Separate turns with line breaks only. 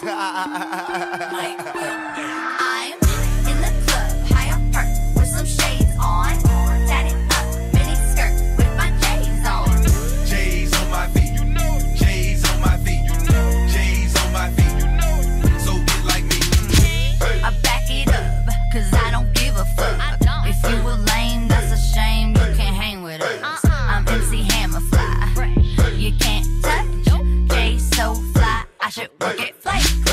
I'm should work Club.